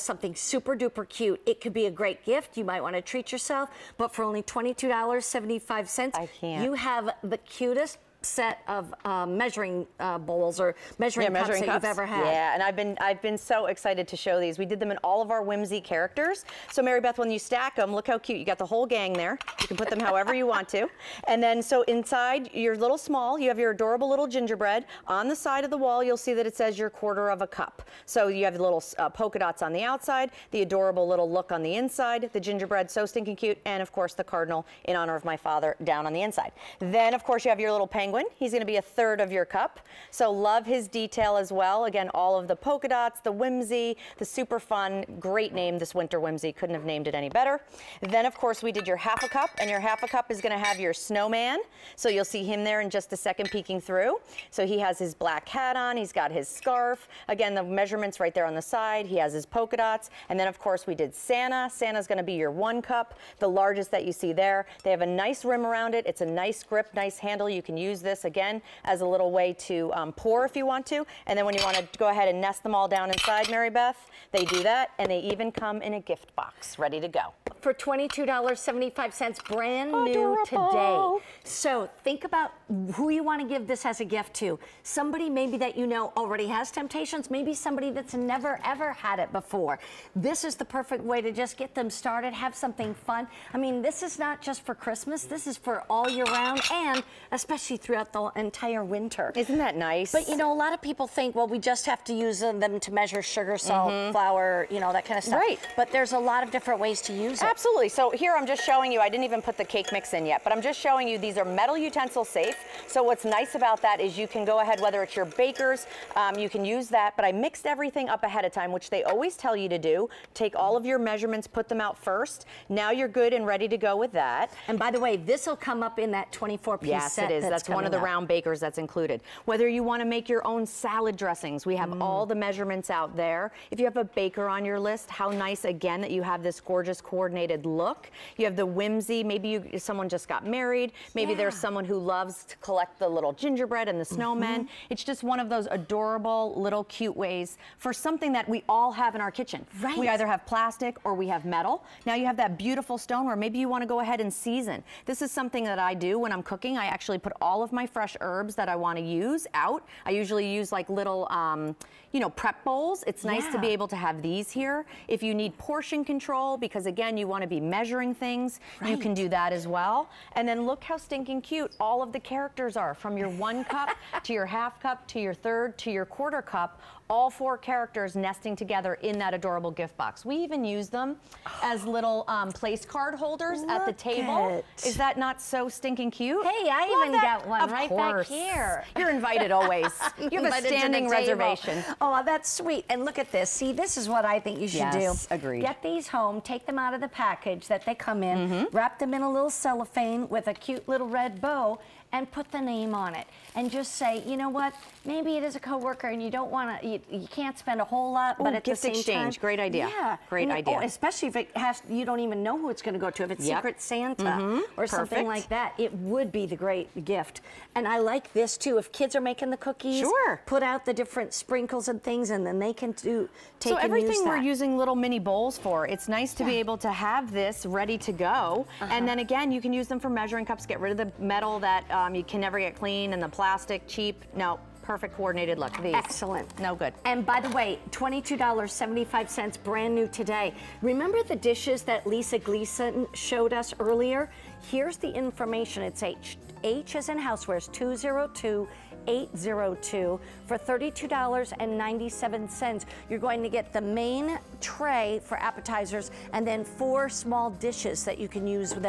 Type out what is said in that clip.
something super duper cute. It could be a great gift. You might want to treat yourself, but for only $22.75, you have the cutest set of uh, measuring uh, bowls or measuring, yeah, measuring cups, cups that you've ever had. Yeah, and I've been I've been so excited to show these. We did them in all of our whimsy characters. So Mary Beth, when you stack them, look how cute. You got the whole gang there. You can put them however you want to. And then so inside your little small, you have your adorable little gingerbread. On the side of the wall, you'll see that it says your quarter of a cup. So you have the little uh, polka dots on the outside, the adorable little look on the inside, the gingerbread so stinking cute, and of course the cardinal in honor of my father down on the inside. Then of course you have your little penguin. He's going to be a third of your cup. So love his detail as well. Again, all of the polka dots, the whimsy, the super fun, great name, this winter whimsy. Couldn't have named it any better. Then of course we did your half a cup and your half a cup is gonna have your snowman. So you'll see him there in just a second peeking through. So he has his black hat on, he's got his scarf. Again, the measurements right there on the side. He has his polka dots. And then of course we did Santa. Santa's gonna be your one cup, the largest that you see there. They have a nice rim around it. It's a nice grip, nice handle. You can use this again as a little way to um, pour if you want to. And then when you want to go ahead and nest them all down inside, Mary Beth, they do that. And they even come in a gift box ready to go. For $22.75, brand new today. So think about who you want to give this as a gift to. Somebody maybe that you know already has Temp-tations, maybe somebody that's never ever had it before. This is the perfect way to just get them started, have something fun. I mean, this is not just for Christmas, this is for all year round and especially throughout the entire winter. Isn't that nice? But you know, a lot of people think, well, we just have to use them to measure sugar, salt, flour, you know, that kind of stuff. Right. But there's a lot of different ways to use it. Absolutely. So here I'm just showing you, I didn't even put the cake mix in yet, but I'm just showing you these are metal utensil safe. So what's nice about that is you can go ahead, whether it's your bakers, um, you can use that, but I mixed everything up ahead of time, which they always tell you to do. Take all of your measurements, put them out first. Now you're good and ready to go with that. And by the way, this will come up in that 24 piece Yes, set. it is. That's, one of the up. round bakers that's included. Whether you want to make your own salad dressings, we have Mm. all the measurements out there. If you have a baker on your list, how nice again that you have this gorgeous coordinated look. You have the whimsy. Maybe you, someone just got married. Maybe there's someone who loves to collect the little gingerbread and the snowmen. Mm-hmm. It's just one of those adorable little cute ways for something that we all have in our kitchen. Right. We either have plastic or we have metal. Now you have that beautiful stoneware. Maybe you want to go ahead and season. This is something that I do when I'm cooking. I actually put all of my fresh herbs that I want to use out. I usually use like little, um, you know, prep bowls. It's nice to be able to have these here. If you need portion control, because again, you want to be measuring things, you can do that as well. And then look how stinking cute all of the characters are from your one cup to your half cup to your third to your quarter cup. All four characters nesting together in that adorable gift box. We even use them as little um, place card holders at the table. it. Is that not so stinking cute? Hey, I Love even that. got one Of right back course. here. You're invited always. You have a Invited to the standing reservation. Oh, that's sweet. And look at this. See, this is what I think you should Yes, do. agreed. Get these home, take them out of the package that they come in, Mm-hmm. wrap them in a little cellophane with a cute little red bow, and put the name on it. And just say, you know what? Maybe it is a coworker, and you don't want to. You, you can't spend a whole lot, but Ooh, at gift the same exchange. time, Great idea. Yeah, Great And, idea. Oh, especially if it has. You don't even know who it's going to go to. If it's Yep. Secret Santa or something like that, it would be the great gift. And I like this too. If kids are making the cookies, Sure. put out the different sprinkles and things, and then they can do take So everything we're using little mini bowls for, it's nice to be able to have this ready to go. Uh-huh. And then again, you can use them for measuring cups, get rid of the metal that um, you can never get clean and the plastic, cheap. No, perfect coordinated look. These. Excellent. No good. And by the way, $22.75 brand new today. Remember the dishes that Lisa Gleason showed us earlier? Here's the information. It's H. H is in housewares 202 802 for $32.97. You're going to get the main tray for appetizers and then four small dishes that you can use with